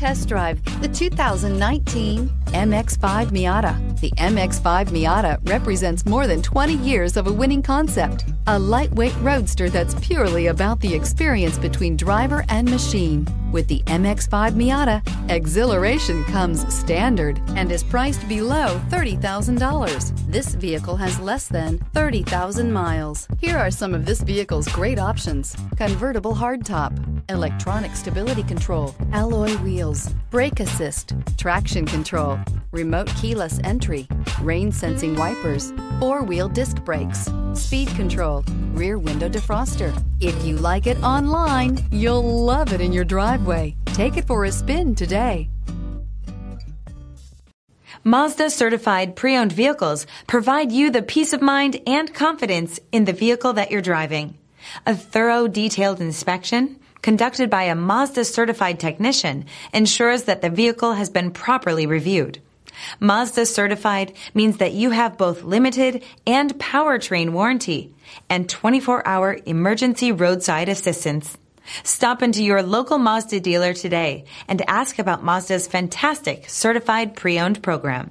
test drive the 2019 MX5 Miata. The MX5 Miata represents more than 20 years of a winning concept. A lightweight roadster that's purely about the experience between driver and machine. With the MX5 Miata, exhilaration comes standard and is priced below $30,000. This vehicle has less than 30,000 miles. Here are some of this vehicle's great options. Convertible hardtop, electronic stability control, alloy wheels, brake assist, traction control, remote keyless entry, rain sensing wipers, four-wheel disc brakes, speed control, rear window defroster. If you like it online, you'll love it in your driveway. Take it for a spin today. Mazda certified pre-owned vehicles provide you the peace of mind and confidence in the vehicle that you're driving. A thorough detailed inspection conducted by a Mazda certified technician ensures that the vehicle has been properly reviewed. Mazda certified means that you have both limited and powertrain warranty and 24 hour emergency roadside assistance. Stop into your local Mazda dealer today and ask about Mazda's fantastic certified pre-owned program.